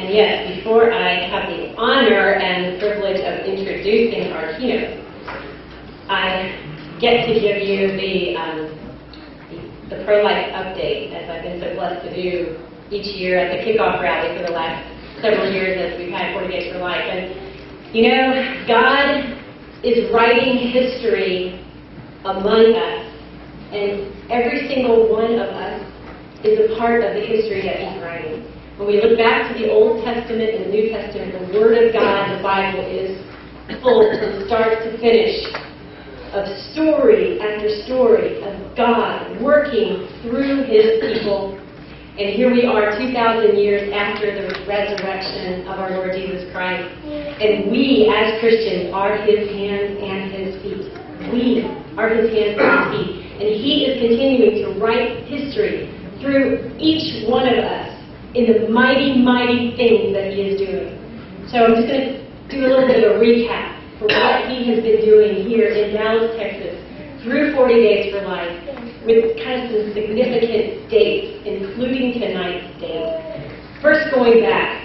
And yes, before I have the honor and the privilege of introducing our keynote, I get to give you the, um, the, pro-life update, as I've been so blessed to do each year at the kickoff rally for the last several years as we've had 40 Days for Life. And, you know, God is writing history among us, and every single one of us is a part of the history that He's writing. When we look back to the Old Testament and the New Testament, the Word of God, the Bible, is full from start to finish of story after story of God working through His people. And here we are 2,000 years after the resurrection of our Lord Jesus Christ. And we, as Christians, are His hands and His feet. We are His hands and His feet. And He is continuing to write history through each one of us in the mighty, mighty things that He is doing. So I'm just going to do a little bit of a recap for what He has been doing here in Dallas, Texas, through 40 Days for Life, with kind of some significant dates, including tonight's date. First, going back,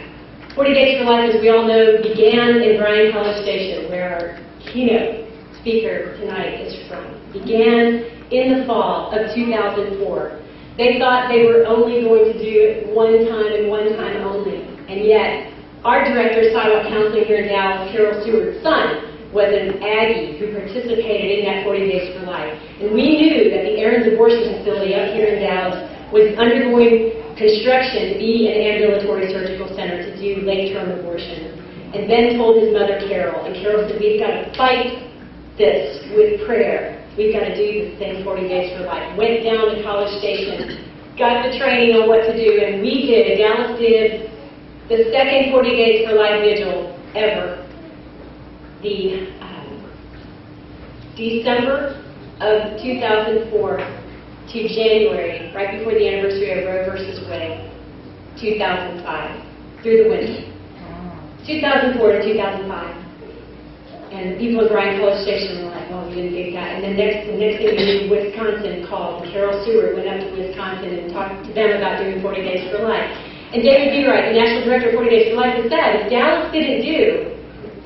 40 Days for Life, as we all know, began in Bryan College Station, where our keynote speaker tonight is from. Began in the fall of 2004. They thought they were only going to do it one time and one time only. And yet, our director of sidewalk counseling here in Dallas, Carol Stewart's son, was an Aggie who participated in that 40 Days for Life. And we knew that the Aaron's Abortion Facility up here in Dallas was undergoing construction to be an ambulatory surgical center to do late-term abortions. And Ben told his mother, Carol, and Carol said, we've got to fight this with prayer. We've got to do this thing 40 Days for Life. Went down to College Station, got the training on what to do, and we did, Dallas did the second 40 Days for Life vigil ever the um, December of 2004 to January, right before the anniversary of Roe versus Wade, 2005, through the winter. 2004 to 2005. And people at Bryan College Station were like, oh, you didn't get that. And then next, the next thing we knew, Wisconsin called. Carol Stewart went up to Wisconsin and talked to them about doing 40 Days for Life. And David Bereit, the National Director of 40 Days for Life, has said, if Dallas didn't do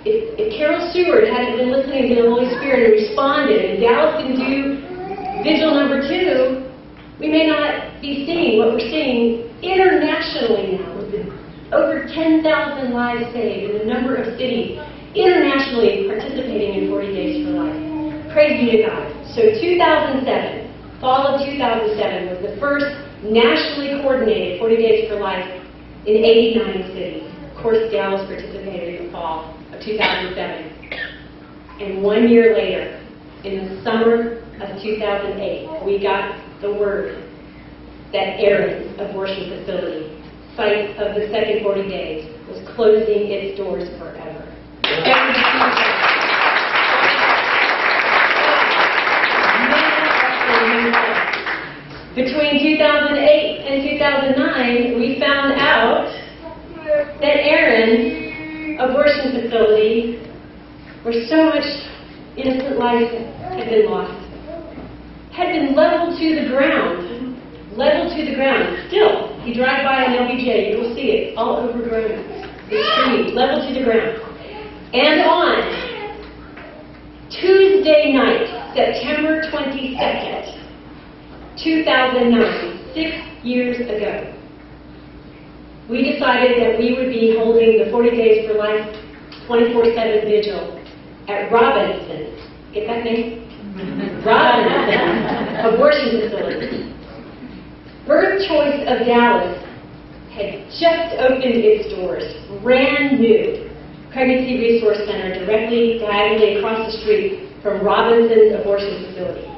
if, if Carol Stewart hadn't been listening to the Holy Spirit and responded, and Dallas didn't do vigil number two, we may not be seeing what we're seeing internationally now, over 10,000 lives saved in a number of cities internationally participating in 40 Days for Life. Praise be to God. So 2007, fall of 2007, was the first nationally coordinated 40 Days for Life in 89 cities. Of course, Dallas participated in the fall. of 2007. And one year later, in the summer of 2008, we got the word that Aaron's abortion facility, site of the second 40 days, was closing its doors forever. Between 2008 and 2009, we found out that Aaron abortion facility where so much innocent life had been lost had been leveled to the ground. Leveled to the ground. Still, you drive by an LBJ, you will see it all overgrown. It's trees, leveled to the ground. And on Tuesday night, September 22nd, 2009, six years ago, we decided that we would be holding the 40 Days for Life 24-7 vigil at Robinson. Get that name? Robinson Abortion Facility. Birth Choice of Dallas had just opened its doors, brand new. Pregnancy Resource Center directly, diagonally across the street from Robinson's abortion facility.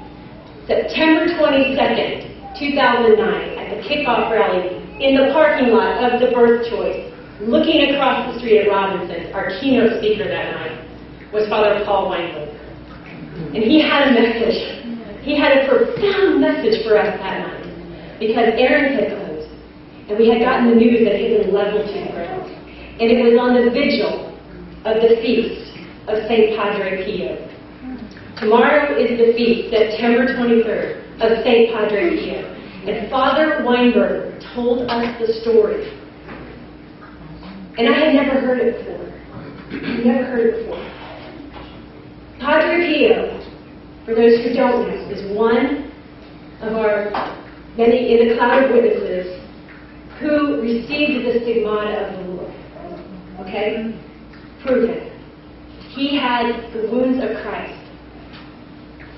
September 22nd, 2009, at the kickoff rally in the parking lot of the Birth Choice, looking across the street at Robinson, our keynote speaker that night was Father Paul Weinberger. And he had a message. He had a profound message for us that night because Aaron had closed. And we had gotten the news that had been leveled to the ground. And it was on the vigil of the feast of St. Padre Pio. Tomorrow is the feast, September 23rd, of St. Padre Pio. And Father Weinberger told us the story And I had never heard it before. Never heard it before. Padre Pio, for those who don't know, is one of our many in the cloud of witnesses who received the stigmata of the Lord. Okay? Proven. He had the wounds of Christ.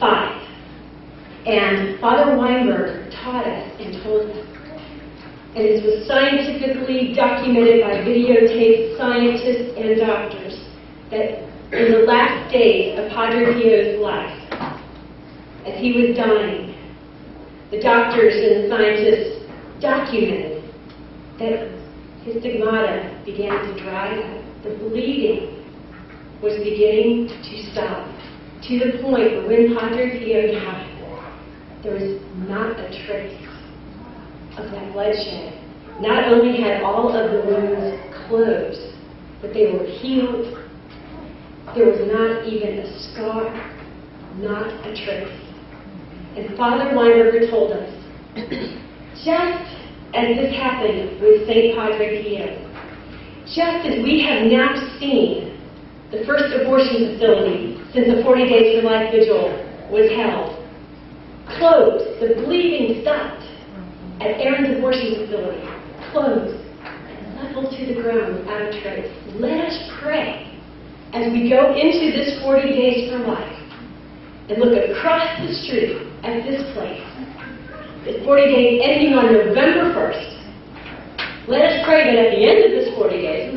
Five. And Father Weinberger taught us and told us. And it was scientifically documented by videotaped scientists and doctors that in the last days of Padre Pio's life, as he was dying, the doctors and scientists documented that his stigmata began to dry up. The bleeding was beginning to stop to the point where when Padre Pio died, there was not a trace of that bloodshed. Not only had all of the wounds closed, but they were healed. There was not even a scar, not a trace. And Father Weinberger told us, just as this happened with St. Padre Pio, just as we have now seen the first abortion facility since the 40 Days for Life Vigil was held, closed, the bleeding stopped at Aaron's abortion facility, closed, level to the ground without a trace. Let us pray as we go into this 40 Days for Life and look across the street at this place. This 40 days ending on November 1st. Let us pray that at the end of this 40 days,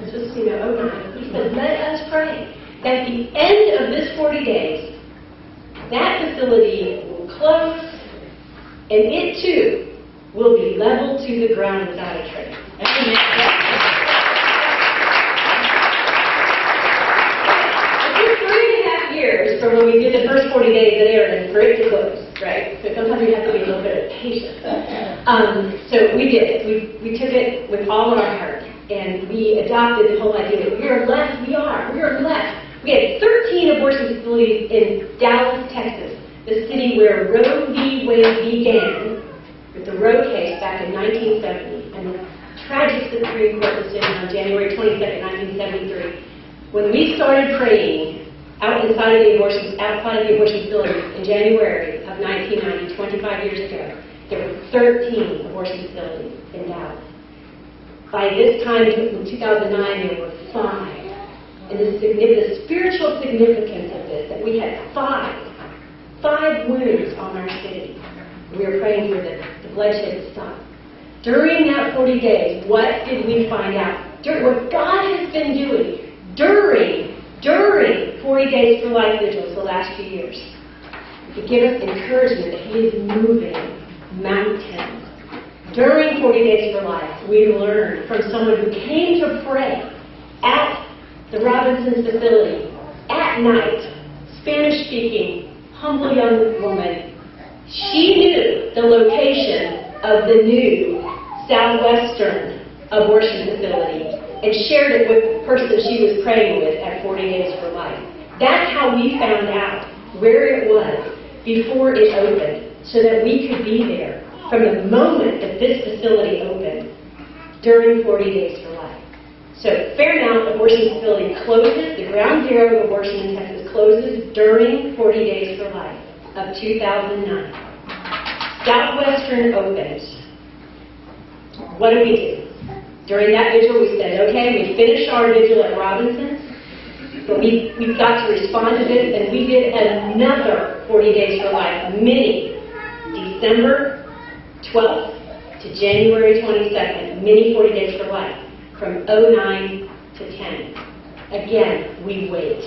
it's just, you know. Said, let us pray at the end of this 40 days, that facility will close and it too will be leveled to the ground without a trace. It took three and a half years from when we did the first 40 days at Aaron for it to close, right? So sometimes we have to be a little bit patient. Um, so we did it. We, we took it with all of our heart. And we adopted the whole idea that we are blessed. We are. We are blessed. We had 13 abortion facilities in Dallas, Texas, the city where Roe v. Wade began with the Roe case back in 1970 and the tragic Supreme Court decision on January 22, 1973. When we started praying out inside of the abortion, outside of the abortion facilities in January of 1990, 25 years ago, there were 13 abortion facilities in Dallas. By this time, in 2009, there were five. And the, the spiritual significance of this, that we had five, five wounds on our city. We were praying for the, the bloodshed to stop. During that 40 days, what did we find out? During, what God has been doing during, during 40 Days for Life Vigils the last few years, to give us encouragement that He is moving mountains. During 40 Days for Life, we learned from someone who came to pray at the Robinson's facility at night, Spanish speaking, humble young woman. She knew the location of the new Southwestern abortion facility and shared it with the person she was praying with at 40 Days for Life. That's how we found out where it was before it opened so that we could be there from the moment that this facility opened during 40 Days for Life. So Fairmount Abortion Facility closes, the ground zero of abortion in Texas closes during 40 Days for Life of 2009. Southwestern opens. What do we do? During that vigil, we said, okay, we finished our vigil at Robinson's, but we, we've got to respond to this, and we did another 40 Days for Life, mini, December 12th to January 22nd, mini 40 Days for Life, from 09 to 10. Again, we wait.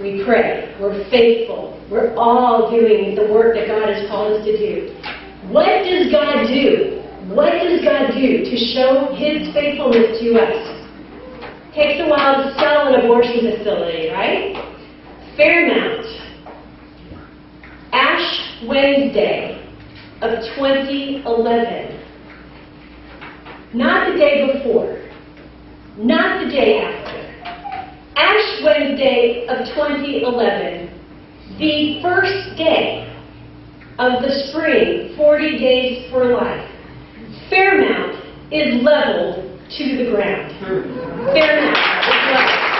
We pray. We're faithful. We're all doing the work that God has called us to do. What does God do? What does God do to show His faithfulness to us? Takes a while to sell an abortion facility, right? Fairmount. Ash Wednesday of 2011. Not the day before. Not the day after. Ash Wednesday of 2011, the first day of the spring 40 Days for Life, Fairmount is leveled to the ground. Fair enough. It's leveled.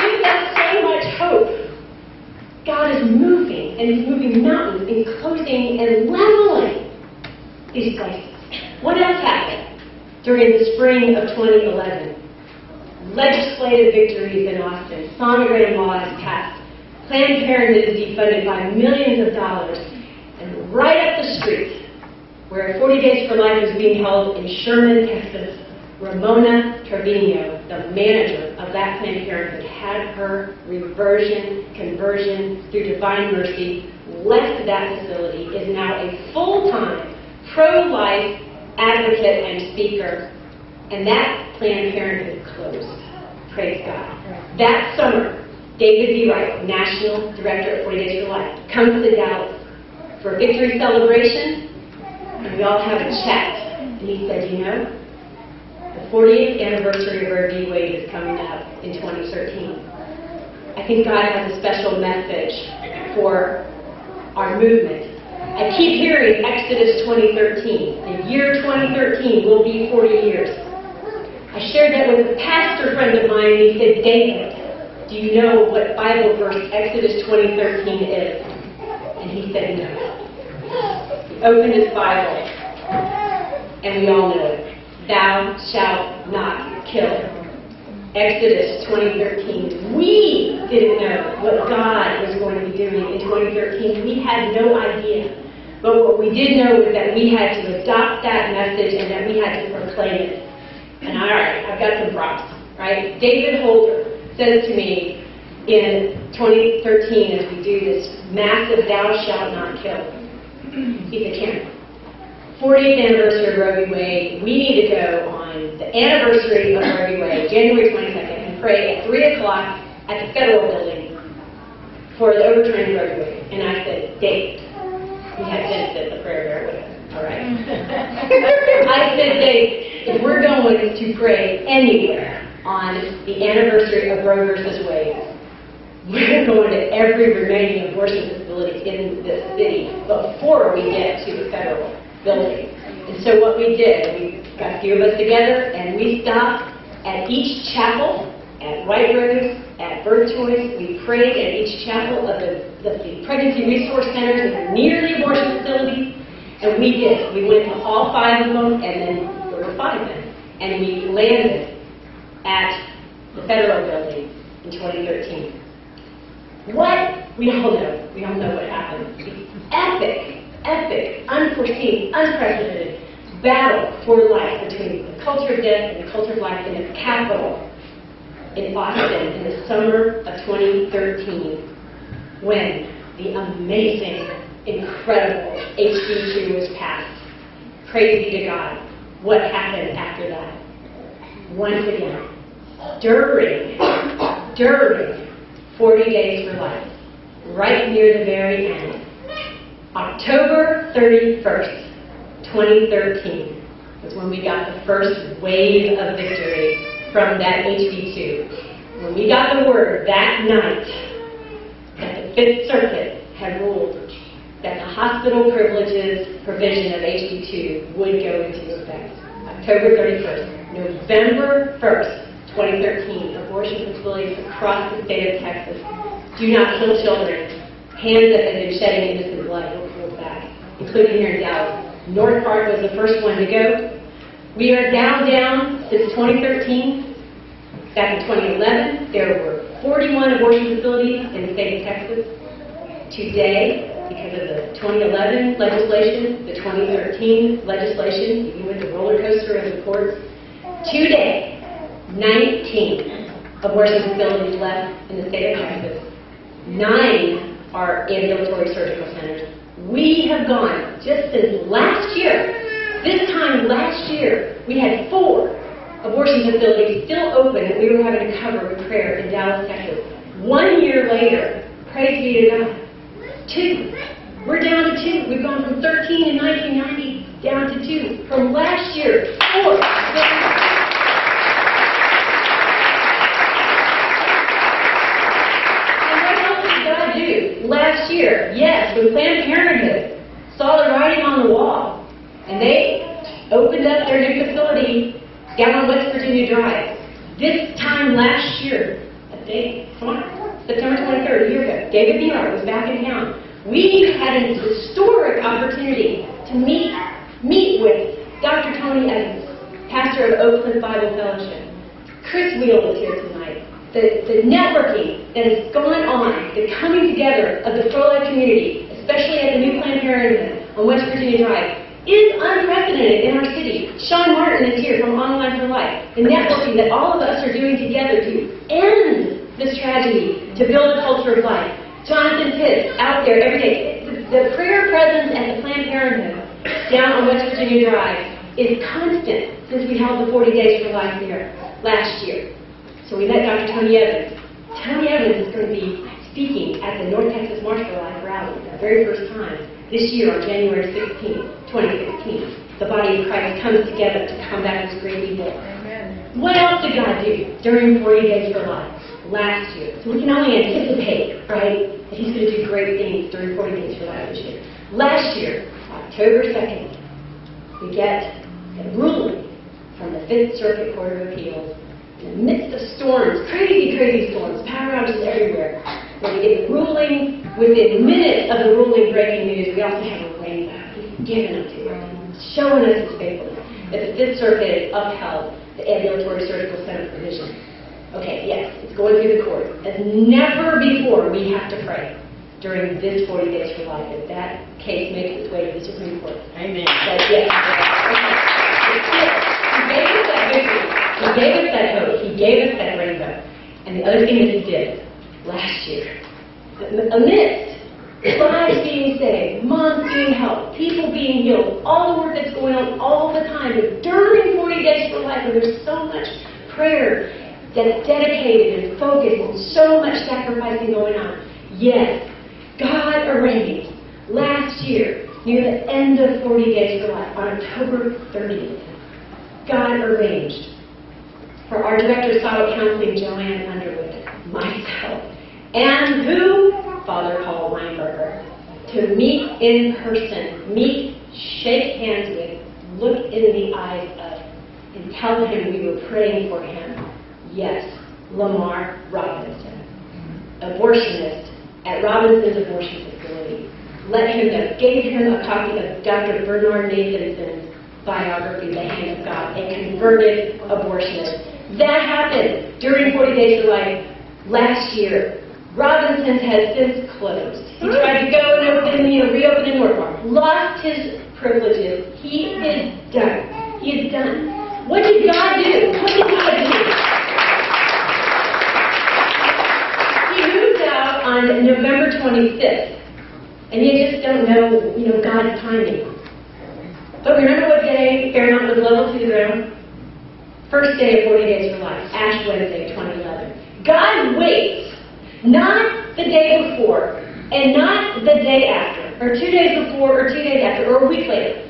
Gives us so much hope. God is moving, and He's moving mountains, enclosing and leveling these places. What else happened during the spring of 2011? Legislative victories in Austin, sonogram laws passed, Planned Parenthood is defunded by millions of dollars, and right up the street, where 40 Days for Life is being held in Sherman, Texas, Ramona Trevino, the manager of that Planned Parenthood, had her reversion, conversion through divine mercy, left that facility, is now a full-time pro-life advocate and speaker, and that Planned Parenthood closed. Praise God. That summer, David Bereit, National Director of 40 Days for Life, comes to Dallas for a victory celebration, and we all have a chat. And he said, you know, the 40th anniversary of Roe v. Wade is coming up in 2013. I think God has a special message for our movement. I keep hearing Exodus 2013. The year 2013 will be 40 years. I shared that with a pastor friend of mine, and he said, David, do you know what Bible verse Exodus 2013 is? And he said, no. He opened his Bible, and we all know it. Thou shalt not kill. Exodus 2013. We didn't know what God was going to be doing in 2013. We had no idea. But what we did know was that we had to adopt that message and that we had to proclaim it. And all right, I've got some props, right? David Holder says to me in 2013 as we do this massive Thou Shalt Not Kill. He said, Karen, 40th anniversary of Roe v. Wade, we need to go on the anniversary of Roe v. Wade, January 22nd, and pray at 3 o'clock at the federal building for the overturning of Roe v. Wade. And I said, Dave, we had Genesis, the prayer bear with us. All right. I said, Dave, if we're going to pray anywhere on the anniversary of Roe versus Wade, we're going to every remaining abortion facility in this city before we get to the federal building. And so what we did, we got a few of us together and we stopped at each chapel, at White Rose, at Birth Choice. We prayed at each chapel of the, the, the pregnancy resource centers and near the abortion facilities. And we did. We went to all five of them and then there were five of them. And we landed at the federal building in 2013. What? We all know. We all know what happened. The epic, epic, unforeseen, unprecedented battle for life between the culture of death and the culture of life in the capital in Austin in the summer of 2013 when the amazing, incredible HB2 was passed. Praise be to God. What happened after that? Once again, during, during 40 Days for Life, right near the very end, October 31st, 2013, was when we got the first wave of victory from that HB2. When we got the word that night that the Fifth Circuit had ruled that the hospital privileges provision of HB2 would go into effect. October 31st. November 1st, 2013, abortion facilities across the state of Texas do not kill children. Hands that have been shedding innocent blood including here in Dallas. North Park was the first one to go. We are down, down since 2013. Back in 2011, there were 41 abortion facilities in the state of Texas. Today, because of the 2011 legislation, the 2013 legislation, even with the roller coaster of the courts, today, 19 abortion facilities left in the state of Texas. Nine are ambulatory surgical centers. We have gone, just since last year, this time last year, we had four abortion facilities still open that we were having to cover with prayer in Dallas, Texas. One year later, praise be to God, two. We're down to two. We've gone from 13 in 1990 down to two. From last year, four. And what else did God do? Last year, yes, when Planned Parenthood saw the writing on the wall, And they opened up their new facility down on West Virginia Drive. This time last year, think, tomorrow, September 23rd, a year ago, David Bereit was back in town. We had an historic opportunity to meet, meet with Dr. Tony Evans, pastor of Oak Cliff Bible Fellowship. Chris Wheel is here tonight. The, the networking that has gone on, the coming together of the pro-life community, especially at the new On West Virginia Drive, is unprecedented in our city. Sean Martin is here from Online for Life. The networking that all of us are doing together to end this tragedy, to build a culture of life. Jonathan Pitts out there every day. The, prayer presence at the Planned Parenthood down on West Virginia Drive is constant since we held the 40 Days for Life there last year. So we met Dr. Tony Evans. Tony Evans is going to be speaking at the North Texas March for Life rally the very first time this year on January 16, 2015, The body of Christ comes together to combat this great evil. What else did God do during 40 Days for Life last year? So we can only anticipate, right, that He's going to do great things during 40 Days for Life this year. Last year, October 2nd, we get a ruling from the Fifth Circuit Court of Appeals in the midst of storms, crazy, crazy storms, power outages everywhere. We get the ruling, within minutes of the ruling breaking news, we also have a rainbow. He's given it to us, showing us his faithfulness. That the Fifth Circuit upheld the ambulatory surgical center provision. Okay, yes, it's going through the court. As never before, we have to pray during this 40 days for life that that case makes its way to the Supreme Court. Amen. That yes, he gave us that victory. He gave us that hope. He gave us that rainbow. And the other thing that he did last year, amidst lives being saved, moms being helped, people being healed, all the work that's going on all the time, but during 40 days for life, where there's so much prayer that's dedicated and focused and so much sacrificing going on, yes, God arranged last year, near the end of 40 days for life, on October 30th, God arranged for our director of Solid Counseling, Joanne Underwood, myself, and who? Father Paul Weinberger, to meet in person, meet, shake hands with, look in the eyes of, and tell him we were praying for him. Yes, Lamar Robinson, abortionist at Robinson's abortion facility. Let him know, gave him a copy of Dr. Bernard Nathanson's biography, The Hand of God, a converted abortionist. That happened during 40 Days of Life last year. Robinson's has since closed. He tried to go and open, you know, reopen in Norfolk. Lost his privileges. He is done. He is done. What did God do? What did God do? He moved out on November 25th. And you just don't know, you know, God's timing. But remember what day Fairmount was leveled to the ground? First day of 40 Days for Life, Ash Wednesday, 2011. God waits, not the day before, and not the day after, or two days before, or two days after, or a week later.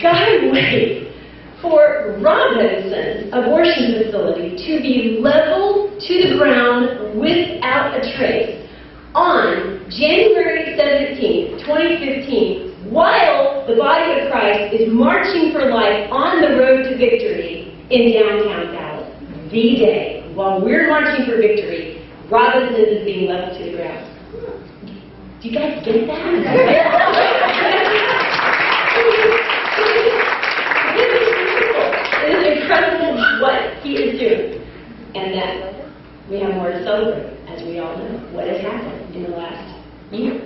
God waits for Robinson's abortion facility to be leveled to the ground without a trace on January 17, 2015, while the body of Christ is marching for life on the road to victory in downtown Dallas. The day, while we're marching for victory, Robinson is being leveled to the ground. Do you guys get that? it is incredible what he is doing. And that we have more to celebrate, as we all know, what has happened in the last year.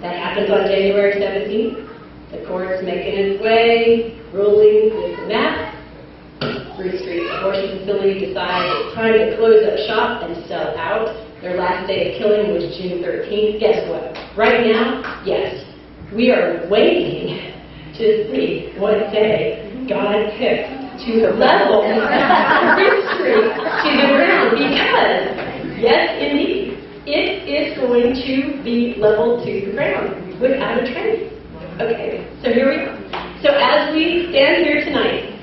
That happens on January 17th. The court's making its way, ruling with the map. Bruce Street Abortion Facility decides it's time to close up shop and sell out. Their last day of killing was June 13th. Guess what? Right now, yes, we are waiting to see what day God picks to level Bruce Street to the ground because, yes, indeed, it is going to be leveled to the ground without a train. Okay, so here we go. So as we stand here tonight,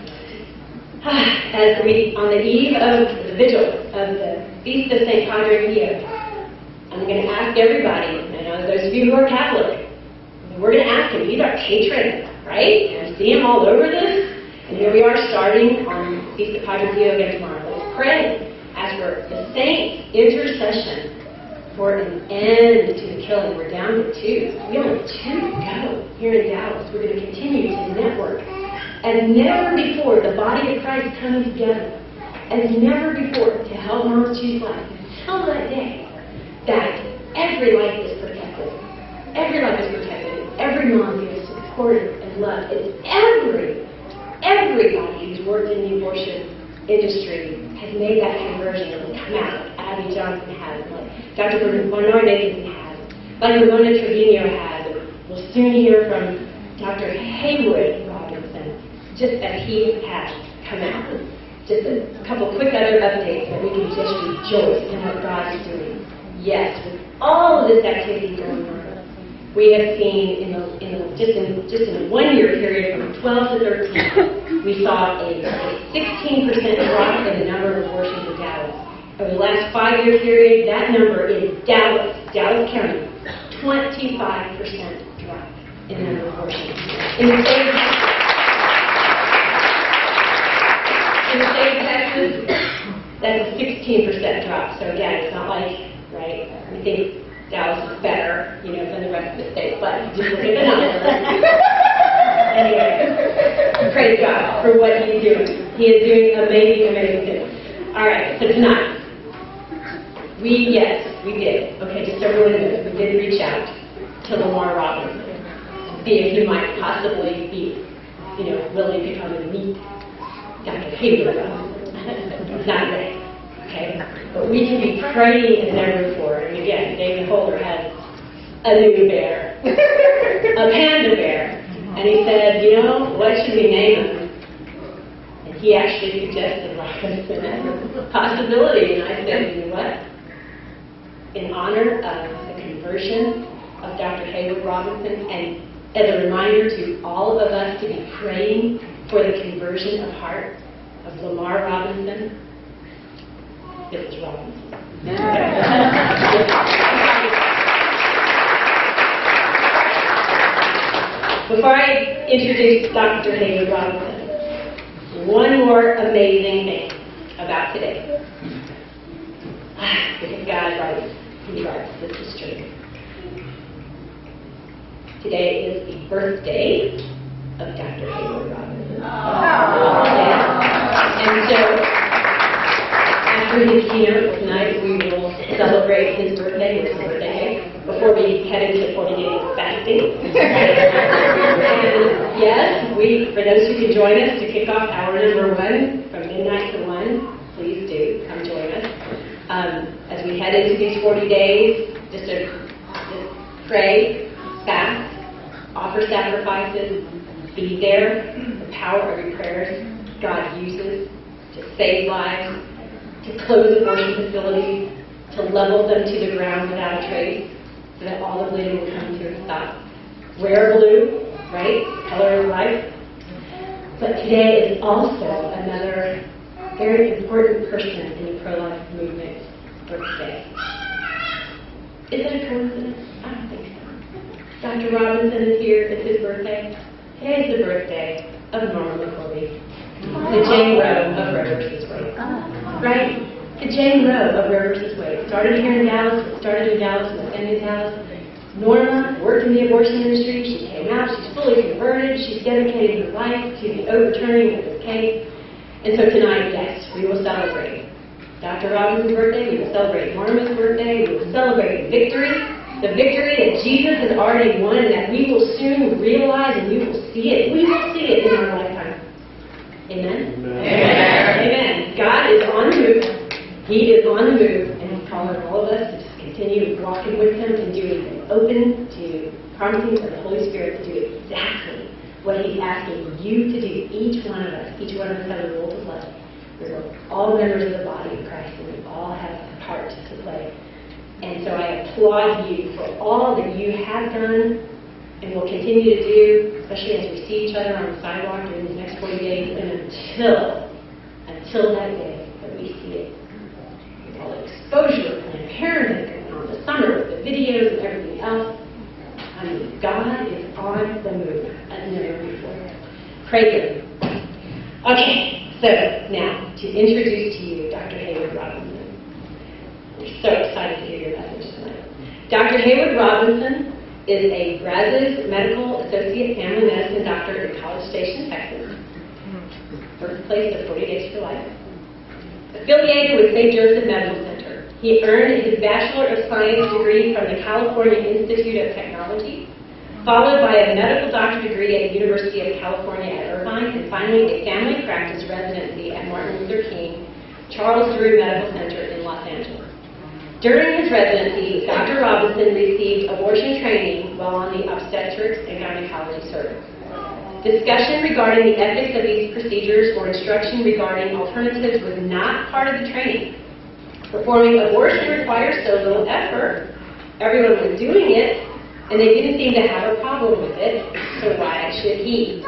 as we, on the eve of the vigil of the Feast of St. Padre Pio, I'm going to ask everybody, I know those of you who are Catholic, we're going to ask him, he's our patron, right? And see him all over this. And here we are starting on Feast of Padre Pio again tomorrow. Let's pray. Ask for the saints' intercession for an end to the killing. We're down to two. We only have two to go here in Dallas. We're going to continue to network. As never before, the body of Christ coming together. As never before to help choose life. Until that day, that every life is protected. Every life is protected. Every mom is supported and loved. And every, everybody who's worked in the abortion industry has made that conversion and come out. Abby Johnson has, like Dr. Bernard Nathan has, like Ramona Trevino has. We'll soon hear from Dr. Haywood just that he has come out. Just a couple quick other updates that we can just rejoice in what God is doing. Yes, with all of this activity going on, we have seen in, the, in the, just in just in a one-year period from 12 to 13, we saw a, a 16% drop in the number of abortions in Dallas. Over the last five-year period, that number in Dallas, Dallas County, 25% drop in the number of abortions. In the state of, in the state of Texas, that's a 16% drop. So again, it's not like, right, we think Dallas is better, you know, than the rest of the state, but just look at the numbers. anyway, praise God for what He's doing. He is doing amazing, amazing things. All right, so tonight, we, yes, we did. Okay, just so everyone knows, we did reach out to Lamar Robinson to see if he might possibly be, you know, willing to come and meet Dr. Haywood. Not ready. Okay? But we can be praying as never before. And again, David Holder has a new bear, a panda bear. And he said, you know, what should we name him? And he actually suggested a possibility. And I said, you know what? In honor of the conversion of Dr. Haywood Robinson and as a reminder to all of us to be praying for the conversion of heart of Lamar Robinson, It was Robinson. Before I introduce Dr. Haywood Robinson, one more amazing thing about today. Ah, because God writes, He writes, this is true. Today is the birthday of Dr. Haywood Robinson. And so, after his keynote tonight, we will celebrate his birthday, his birthday, before we head into 40 days fasting. and yes, we, for those who can join us to kick off hour number one from midnight to one, please do come join us. Um, as we head into these 40 days, just to just pray, fast, offer sacrifices, be there. Power of your prayers God uses to save lives, to close abortion facilities, to level them to the ground without a trace, so that all the bleeding will come to a stop. Wear blue, right? Color of life. But today is also another very important person in the pro-life movement birthday. Is it a coincidence? I don't think so. Dr. Robinson is here. It's his birthday. Today is the birthday of Norma McCorvey, the Jane Roe of Roe vs. Wade. Right? The Jane Roe of Roe vs. Wade. Started here in Dallas, started in Dallas, ended in Dallas. Norma worked in the abortion industry. She came out. She's fully converted. She's dedicated her life to the overturning of this case. And so tonight, yes, we will celebrate Dr. Robinson's birthday. We will celebrate Norma's birthday. We will celebrate victory. The victory that Jesus has already won and that we will soon realize and we will see it. We will see it in our lifetime. Amen? Amen. Amen. God is on the move. He is on the move, and He's calling all of us to just continue walking with Him and doing open to promptings of the Holy Spirit to do exactly what He's asking you to do. Each one of us, each one of us has a role to play. We're all members of the body of Christ, and we all have a part to play. And so I applaud you for all that you have done and will continue to do, especially as we see each other on the sidewalk during these next 40 days, and until, until that day that we see it. With all the exposure and impairment going on, the summer the videos and everything else. I mean, God is on the move never before. Prager. Okay, so now to introduce to you Dr. Haywood Robinson. We're so excited to hear your message tonight. Dr. Haywood Robinson is a Brazos Medical Associate Family Medicine Doctor in College Station, Texas. Birthplace of 40 Days for Life. Affiliated with St. Joseph Medical Center. He earned his Bachelor of Science degree from the California Institute of Technology, followed by a medical doctor degree at the University of California at Irvine, and finally a family practice residency at Martin Luther King Charles Drew Medical Center in Los Angeles. During his residency, Dr. Robinson received abortion training while on the obstetrics and gynecology service. Discussion regarding the ethics of these procedures or instruction regarding alternatives was not part of the training. Performing abortion requires so little effort. Everyone was doing it, and they didn't seem to have a problem with it, so why should he?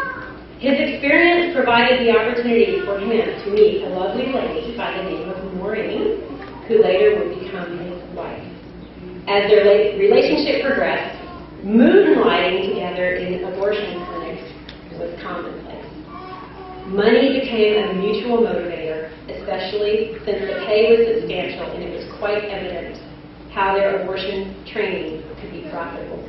His experience provided the opportunity for him to meet a lovely lady by the name of Noreen, who later would become his. As their relationship progressed, moonlighting together in abortion clinics was commonplace. Money became a mutual motivator, especially since the pay was substantial and it was quite evident how their abortion training could be profitable.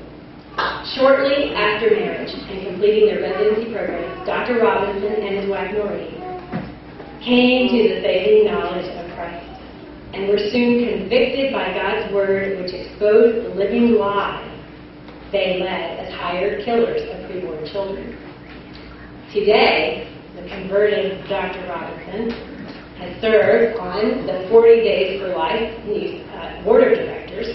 Shortly after marriage and completing their residency program, Dr. Robinson and his wife Noreen came to the saving knowledge of and were soon convicted by God's word, which exposed the living lie they led as hired killers of preborn children. Today, the converted Dr. Robinson has served on the 40 Days for Life uh, Board of Directors,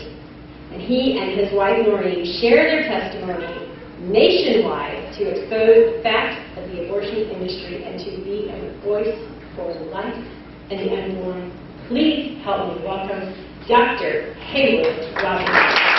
and he and his wife Noreen share their testimony nationwide to expose facts of the abortion industry and to be a voice for life and the unborn. Please help me welcome Dr. Haywood Robinson.